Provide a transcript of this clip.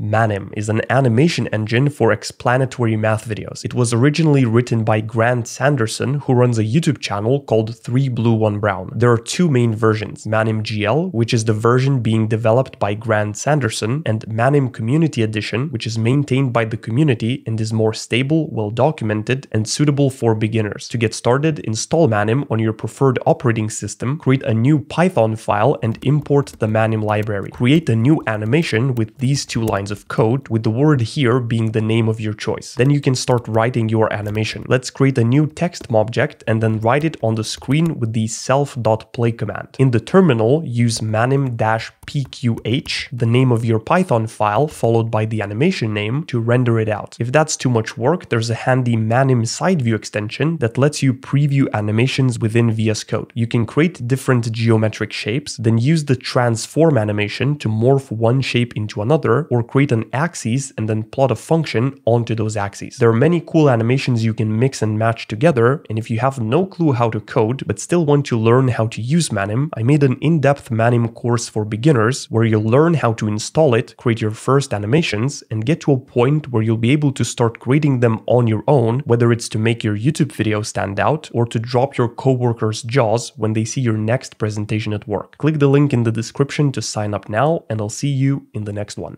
Manim is an animation engine for explanatory math videos. It was originally written by Grant Sanderson, who runs a YouTube channel called 3 Blue 1 Brown. There are two main versions, Manim GL, which is the version being developed by Grant Sanderson, and Manim Community Edition, which is maintained by the community and is more stable, well documented, and suitable for beginners. To get started, install Manim on your preferred operating system, create a new Python file, and import the Manim library. Create a new animation with these two lines lines of code, with the word here being the name of your choice. Then you can start writing your animation. Let's create a new text object and then write it on the screen with the self.play command. In the terminal, use manim-pqh, the name of your Python file followed by the animation name to render it out. If that's too much work, there's a handy manim side view extension that lets you preview animations within VS Code. You can create different geometric shapes, then use the transform animation to morph one shape into another or create create an axis and then plot a function onto those axes. There are many cool animations you can mix and match together, and if you have no clue how to code but still want to learn how to use Manim, I made an in-depth Manim course for beginners where you'll learn how to install it, create your first animations, and get to a point where you'll be able to start creating them on your own, whether it's to make your YouTube video stand out or to drop your coworkers' jaws when they see your next presentation at work. Click the link in the description to sign up now, and I'll see you in the next one.